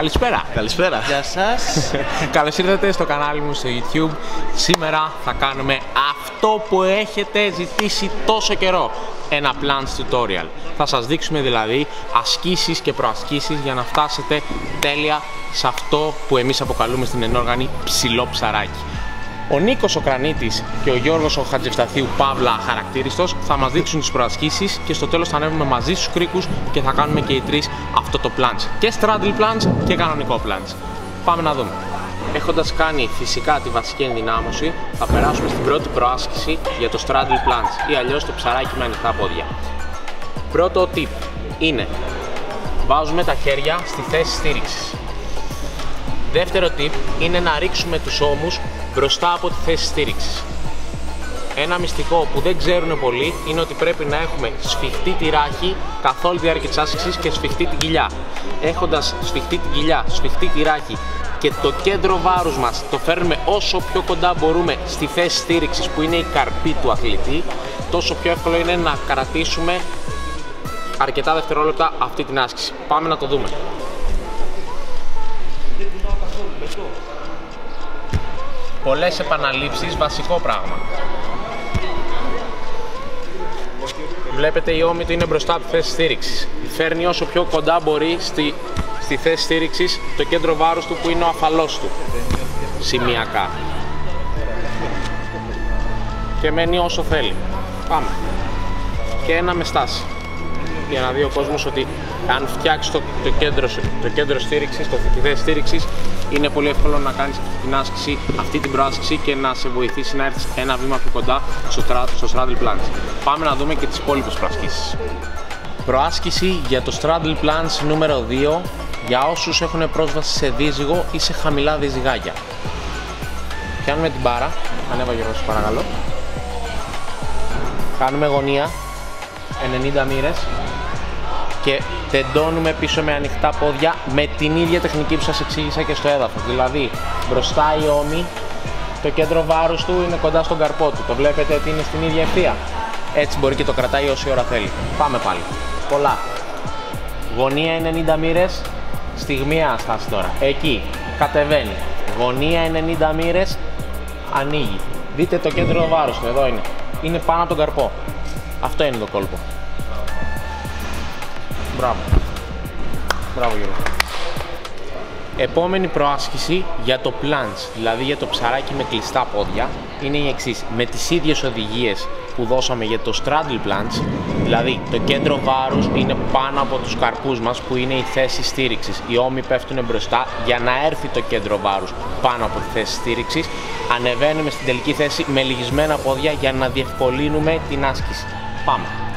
Καλησπέρα. Καλησπέρα. Γεια σας. Καλώς ήρθατε στο κανάλι μου στο YouTube. Σήμερα θα κάνουμε αυτό που έχετε ζητήσει τόσο καιρό. Ένα plans tutorial. Θα σας δείξουμε δηλαδή ασκήσεις και προασκήσεις για να φτάσετε τέλεια σε αυτό που εμείς αποκαλούμε στην ενόργανη ψηλό ψαράκι. Ο Νίκος ο Κρανίτης και ο Γιώργος ο Χατζηφταθίου Παύλα χαρακτήριστος θα μας δείξουν τις προασκήσεις και στο τέλος θα ανέβουμε μαζί στους κρίκους και θα κάνουμε και οι τρεις αυτό το plunge. Και straddle plunge και κανονικό plunge. Πάμε να δούμε. Έχοντας κάνει φυσικά τη βασική ενδυνάμωση, θα περάσουμε στην πρώτη προάσκηση για το straddle plunge ή αλλιώς το ψαράκι με ανοιχτά πόδια. Πρώτο tip είναι βάζουμε τα χέρια στη θέση στήριξης. Δεύτερο tip είναι να ρίξουμε τους ώμους μπροστά από τη θέση στήριξης. Ένα μυστικό που δεν ξέρουν πολλοί είναι ότι πρέπει να έχουμε σφιχτή τη ράχη καθ' όλη τη διάρκεια της άσκησης και σφιχτή την κοιλιά. Έχοντας σφιχτή την κοιλιά, σφιχτή τη ράχη και το κέντρο βάρους μας το φέρνουμε όσο πιο κοντά μπορούμε στη θέση στήριξης που είναι η καρπή του αθλητή, τόσο πιο εύκολο είναι να κρατήσουμε αρκετά δευτερόλεπτα αυτή την άσκηση. Πάμε να το δούμε. Πολλές επαναλήψεις, βασικό πράγμα. Βλέπετε η ώμη του είναι μπροστά από τη θέση στήριξης. Φέρνει όσο πιο κοντά μπορεί στη, στη θέση στήριξης το κέντρο βάρους του που είναι ο αφαλός του. Σημειακά. Και μένει όσο θέλει. Πάμε. Και ένα με στάση. Για να δει ο κόσμος ότι αν φτιάξει το, το, κέντρο, το κέντρο στήριξης, το, τη θέση στήριξης, είναι πολύ εύκολο να κάνεις την άσκηση, αυτή την προάσκηση και να σε βοηθήσει να έρθεις ένα βήμα πιο κοντά στο, στο straddle plunge. Πάμε να δούμε και τις υπόλοιπες προασκήσεις. Προάσκηση για το straddle plunge νούμερο 2 για όσους έχουν πρόσβαση σε δίζυγο ή σε χαμηλά διζυγάκια. Πιάνουμε την μπάρα, ανέβα Γιώργος παρακαλώ. Κάνουμε γωνία, 90 μοίρες και τεντώνουμε πίσω με ανοιχτά πόδια με την ίδια τεχνική που σας εξήγησα και στο έδαφος. Δηλαδή, μπροστά η ώμη, το κέντρο βάρους του είναι κοντά στον καρπό του. Το βλέπετε ότι είναι στην ίδια ευθεία. Έτσι μπορεί και το κρατάει όση ώρα θέλει. Πάμε πάλι. Πολλά. Γωνία 90 μοίρες, στιγμία στάση τώρα. Εκεί, κατεβαίνει. Γωνία 90 μοίρες, ανοίγει. Δείτε το κέντρο βάρους του, εδώ είναι. Είναι πάνω από τον καρπό. Αυτό είναι το κόλπο. Μπράβο. Μπράβο Γιώργο. Επόμενη προάσκηση για το plunge, δηλαδή για το ψαράκι με κλειστά πόδια, είναι η εξής. Με τις ίδιες οδηγίες που δώσαμε για το straddle plunge, δηλαδή το κέντρο βάρους είναι πάνω από τους καρπούς μας που είναι η θέση στήριξης. Οι ώμοι πέφτουν μπροστά για να έρθει το κέντρο βάρους πάνω από τη θέση στήριξης. Ανεβαίνουμε στην τελική θέση με λυγισμένα πόδια για να διευκολύνουμε την άσκηση. Πάμε.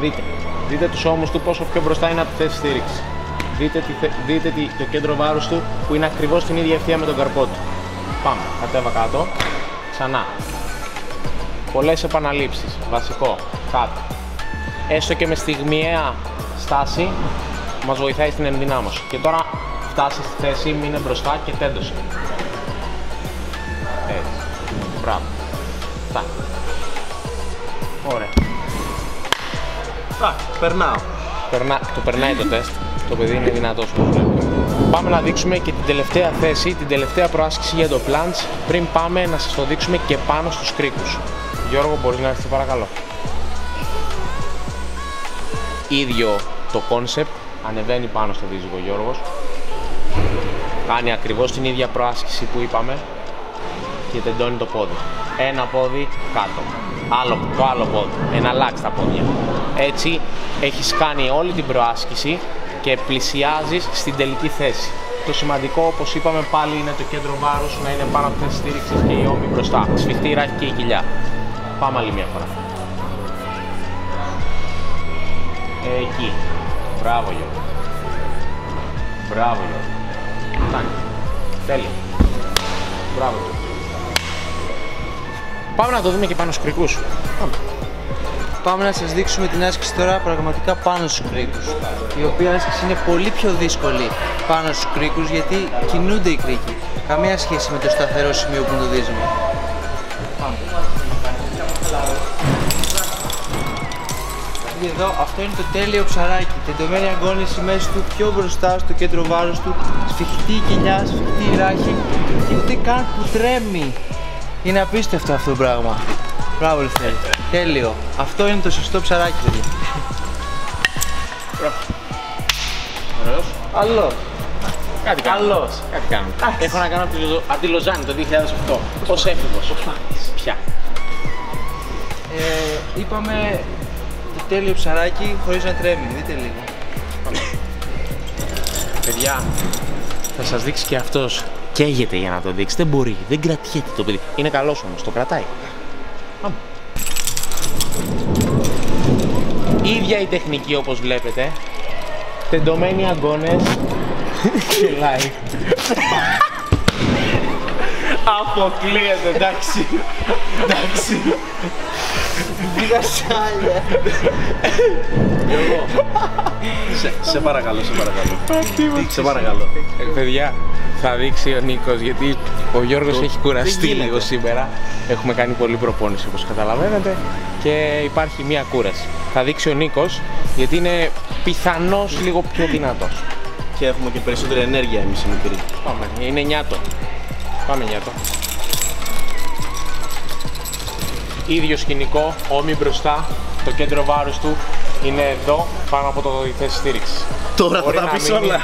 Δείτε. Δείτε τους ώμους του πόσο πιο μπροστά είναι από τη θέση στήριξης. Δείτε, τη, δείτε τη, το κέντρο βάρους του που είναι ακριβώς στην ίδια ευθεία με τον καρπό του. Πάμε. Κατέβα κάτω. Ξανά. Πολλές επαναλήψεις. Βασικό. Κάτω. Έστω και με στιγμιαία στάση μας βοηθάει στην ενδυνάμωση. Και τώρα φτάσεις στη θέση, μείνε μπροστά και τέντωσε. Έτσι. Μπράβο. Φτάνει. Ωραία. Α, περνάω. Περνά, το περνάει το τεστ. Το παιδί είναι δυνατό Πάμε να δείξουμε και την τελευταία θέση, την τελευταία προάσκηση για το plunge πριν πάμε να σας το δείξουμε και πάνω στους κρίκους. Γιώργο, μπορείς να έρθεις παρακαλώ. Ίδιο το concept, ανεβαίνει πάνω στο δίζυγο Γιώργος. Κάνει ακριβώς την ίδια προάσκηση που είπαμε και τεντώνει το πόδι. Ένα πόδι κάτω, άλλο, το άλλο πόδι, εναλλάξει τα πόδια. Έτσι έχεις κάνει όλη την προάσκηση και πλησιάζεις στην τελική θέση. Το σημαντικό, όπως είπαμε πάλι, είναι το κέντρο βάρους να είναι πάνω από τη θέση στήριξης και η ώμη μπροστά. Σφιχτή η ράχη και η κοιλιά. Πάμε άλλη μια φορά. Εκεί. Μπράβο Γιώργο. Μπράβο Γιώργο. Φτάνει. Τέλεια. Μπράβο Γιώργο. Πάμε να το δούμε και πάνω στους κρικούς. Πάμε. Πάμε να σας δείξουμε την άσκηση τώρα πραγματικά πάνω στους κρίκους. Η οποία άσκηση είναι πολύ πιο δύσκολη πάνω στους κρίκους γιατί κινούνται οι κρίκοι. Καμία σχέση με το σταθερό σημείο που είναι το δίσμα. Πάμε. φίλοι εδώ, αυτό είναι το τέλειο ψαράκι. Τεντωμένη αγκώνη στη μέση του, πιο μπροστά στο κέντρο βάρους του, σφιχτή κοιλιά, σφιχτή ράχη και ούτε καν που τρέμει. Είναι απίστευτο αυτό το πράγμα. Μπράβο, Λευτέρη. Τέλειο. Αυτό είναι το σωστό ψαράκι, παιδιά. Ωραίος. Καλό. Κάτι κάνω. Καλός. Κάτι κάνω. Έχω να κάνω από τη Λοζο- από τη Λοζάνη το 2008. Ως έφηβος. Πια. Ε, είπαμε το τέλειο ψαράκι χωρίς να τρέμει. Δείτε λίγο. Παιδιά, θα σας δείξει και αυτός. Καίγεται για να το δείξει. Δεν μπορεί. Δεν κρατιέται το παιδί. Είναι καλός όμως. Το κρατάει. Πάμε. Ίδια η τεχνική όπως βλέπετε. Τεντωμένοι αγκώνες. Γελάει. Αποκλείεται, εντάξει. εντάξει. Πήγα σάλια. Σε, σε παρακαλώ, σε παρακαλώ. σε παρακαλώ. Ε, παιδιά, θα δείξει ο Νίκος γιατί ο Γιώργος έχει κουραστεί γίνεται. λίγο σήμερα. Έχουμε κάνει πολλή προπόνηση όπως καταλαβαίνετε και υπάρχει μία κούραση. Θα δείξει ο Νίκος γιατί είναι πιθανώς λίγο πιο δυνατός. Και έχουμε και περισσότερη ενέργεια εμείς οι μικροί. Πάμε, είναι νιάτο. Πάμε νιάτο. Ίδιο σκηνικό, όμοι μπροστά, το κέντρο βάρους του είναι εδώ πάνω από το η θέση στήριξης. Τώρα θα Μπορεί τα να πεις μείνει- όλα.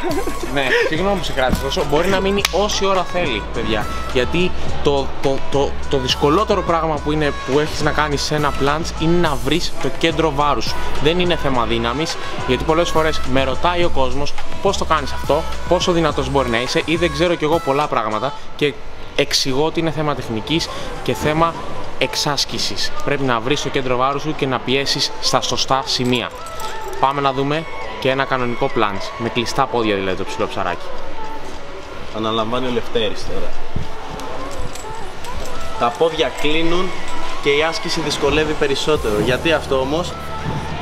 ναι, συγγνώμη που σε κράτησα τόσο. Μπορεί να μείνει όση ώρα θέλει, παιδιά. Γιατί το, το, το, το δυσκολότερο πράγμα που, είναι, που έχεις να κάνεις σε ένα plunge είναι να βρεις το κέντρο βάρους. Δεν είναι θέμα δύναμης, γιατί πολλές φορές με ρωτάει ο κόσμος πώς το κάνεις αυτό, πόσο δυνατός μπορεί να είσαι ή δεν ξέρω κι εγώ πολλά πράγματα και εξηγώ ότι είναι θέμα τεχνικής και θέμα εξάσκησης. Πρέπει να βρεις το κέντρο βάρους σου και να πιέσεις στα σωστά σημεία. Πάμε να δούμε και ένα κανονικό plunge, με κλειστά πόδια δηλαδή το ψηλό ψαράκι. Αναλαμβάνει ο Λευτέρης τώρα. Τα πόδια κλείνουν και η άσκηση δυσκολεύει περισσότερο. Γιατί αυτό όμως,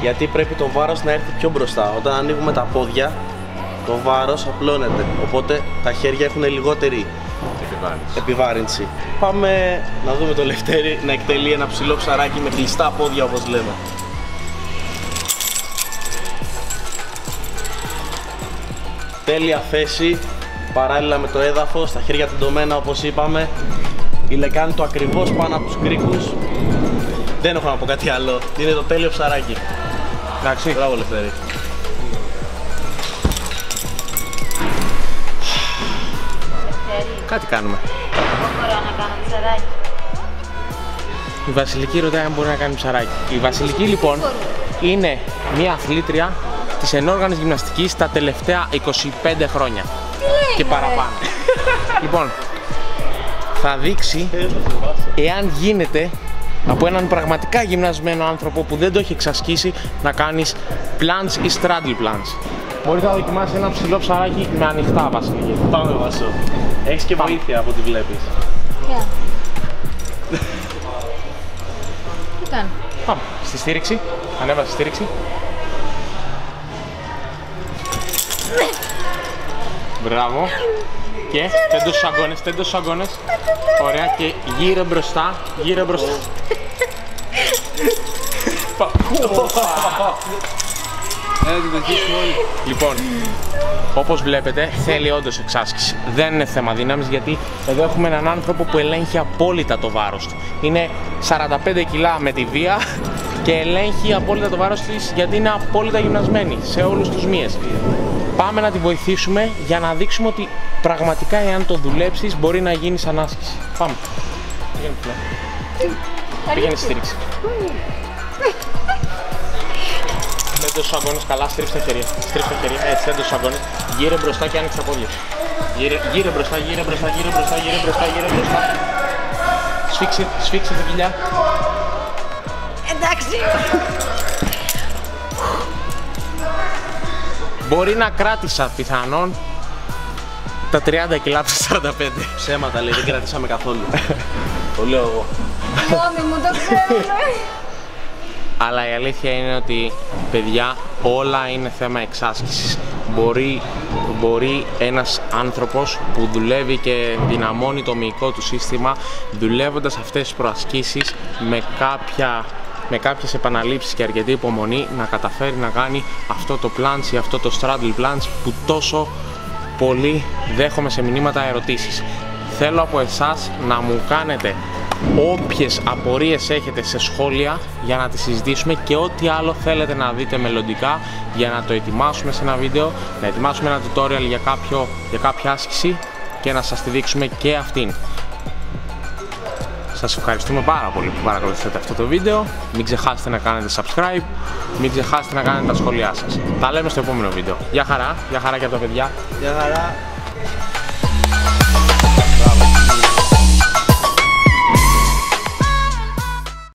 γιατί πρέπει το βάρος να έρθει πιο μπροστά. Όταν ανοίγουμε τα πόδια, το βάρος απλώνεται. Οπότε τα χέρια έχουν λιγότερη επιβάρυνση. Πάμε να δούμε το Λευτέρη να εκτελεί ένα ψηλό ψαράκι με κλειστά πόδια όπως λέμε. Τέλεια θέση, παράλληλα με το έδαφος, τα χέρια τεντωμένα όπως είπαμε. Η λεκάνη του ακριβώς πάνω από τους κρίκους. Δεν έχω να πω κάτι άλλο. Είναι το τέλειο ψαράκι. Εντάξει. Μπράβο Λευτέρη. Κάτι κάνουμε. Εγώ μπορώ να κάνω ψαράκι. Η Βασιλική ρωτάει αν μπορεί να κάνει ψαράκι. Η Βασιλική λοιπόν είναι μια αθλήτρια της ενόργανης γυμναστικής τα τελευταία 25 χρόνια. και παραπάνω. λοιπόν, θα δείξει εάν γίνεται από έναν πραγματικά γυμνασμένο άνθρωπο που δεν το έχει εξασκήσει να κάνεις plunge ή straddle plunge. Μπορείτε να δοκιμάσετε ένα ψηλό ψαράκι με ανοιχτά βασιλική. Πάμε Βασό. Έχεις και βοήθεια από ό,τι βλέπεις. Γεια. Τι κάνω. Πάμε. Στη στήριξη. Ανέβασε στη στήριξη. Μπράβο. Και τέντο στους αγκώνες, τέντο στους αγκώνες. Ωραία και γύρε μπροστά, γύρε μπροστά. Πα- Λοιπόν, όπως βλέπετε θέλει όντως εξάσκηση. Δεν είναι θέμα δύναμης γιατί εδώ έχουμε έναν άνθρωπο που ελέγχει απόλυτα το βάρος του. Είναι 45 κιλά με τη βία και ελέγχει απόλυτα το βάρος της γιατί είναι απόλυτα γυμνασμένη σε όλους τους μύες. Πάμε να τη βοηθήσουμε για να δείξουμε ότι πραγματικά εάν το δουλέψεις μπορεί να γίνεις σαν άσκηση. Πάμε. Πήγαινε ψηλά. Πήγαινε στη στήριξη. Τέντο στους αγώνες, καλά, στρίψτε τα χέρια. Στρίψτε τα χέρια, έτσι, τέντο στους αγώνες. Γύρε μπροστά και άνοιξε τα πόδια. σου. Γύρε, γύρε μπροστά, γύρε μπροστά, γύρε μπροστά, γύρε μπροστά, γύρε μπροστά. Σφίξε, σφίξε την κοιλιά. Εντάξει. Μπορεί να κράτησα πιθανόν τα 30 κιλά από τα 45. Ψέματα λέει, δεν κρατήσαμε καθόλου. το λέω εγώ. Μόμι μου το ξέρουν. Αλλά η αλήθεια είναι ότι, παιδιά, όλα είναι θέμα εξάσκησης. Μπορεί, μπορεί ένας άνθρωπος που δουλεύει και δυναμώνει το μυϊκό του σύστημα, δουλεύοντας αυτές τις προασκήσεις με κάποια με κάποιες επαναλήψεις και αρκετή υπομονή να καταφέρει να κάνει αυτό το plunge ή αυτό το straddle plunge που τόσο πολύ δέχομαι σε μηνύματα ερωτήσεις. Θέλω από εσάς να μου κάνετε όποιες απορίες έχετε σε σχόλια για να τις συζητήσουμε και ό,τι άλλο θέλετε να δείτε μελλοντικά για να το ετοιμάσουμε σε ένα βίντεο, να ετοιμάσουμε ένα tutorial για, κάποιο, για κάποια άσκηση και να σας τη δείξουμε και αυτήν. Σας ευχαριστούμε πάρα πολύ που παρακολουθήσατε αυτό το βίντεο. Μην ξεχάσετε να κάνετε subscribe, μην ξεχάσετε να κάνετε τα σχόλιά σας. Τα λέμε στο επόμενο βίντεο. Γεια χαρά, γεια χαρά και από τα παιδιά. Γεια χαρά.